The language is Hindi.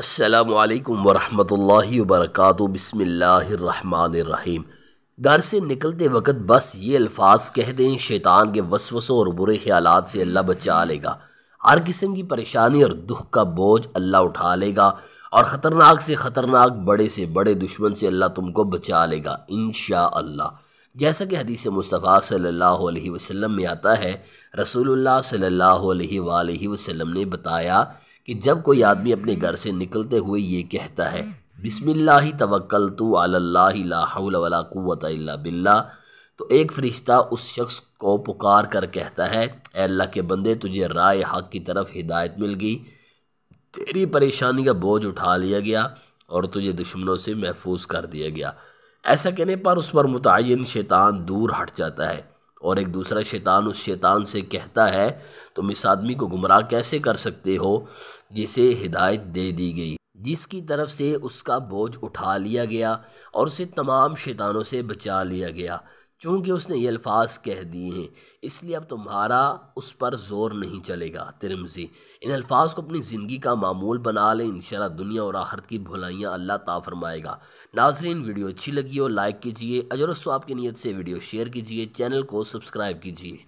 असलकम वरहमल वबरक बसमीम घर से निकलते वक्त बस ये अल्फाज कह दें, शैतान के वसवसों और बुरे ख्याल से अल्लाह बचा लेगा। हर किस्म की परेशानी और दुख का बोझ अल्लाह उठा लेगा और ख़तरनाक से ख़तरनाक, बड़े से बड़े दुश्मन से अल्लाह तुमको बचा लेगा इन जैसा कि हदीस मुस्तफ़ा सल्लल्लाहु अलैहि वसल्लम में आता है, रसूलुल्लाह सल्लल्लाहु अलैहि वसल्लम ने बताया कि जब कोई आदमी अपने घर से निकलते हुए ये कहता है, बिस्मिल्लाह तवक्कल तो अल्लाह बिल्ला तो एक फ़रिश्ता उस शख्स को पुकार कर कहता है अल्लाह के बंदे, तुझे राय हक की तरफ़ हिदायत मिल गई। तेरी परेशानी का बोझ उठा लिया गया और तुझे दुश्मनों से महफूज कर दिया गया। ऐसा कहने पर उस पर मुतन शैतान दूर हट जाता है। और एक दूसरा शैतान उस शैतान से कहता है, तुम इस आदमी को गुमराह कैसे कर सकते हो? जिसे हिदायत दे दी गई। जिसकी तरफ़ से उसका बोझ उठा लिया गया और उसे तमाम शैतानों से बचा लिया गया। चूँकि उसने ये अल्फाज कह दिए हैं, इसलिए अब तुम्हारा उस पर ज़ोर नहीं चलेगा, तिरमजी। इन अल्फाज को अपनी ज़िंदगी का मामूल बना लें इन दुनिया और आहरत की भलाइयाँ अल्लाह ता फरमाएगा। नाजरीन, वीडियो अच्छी लगी हो, लाइक कीजिए, अजर स्वाब की नीयत से वीडियो शेयर कीजिए, चैनल को सब्सक्राइब कीजिए।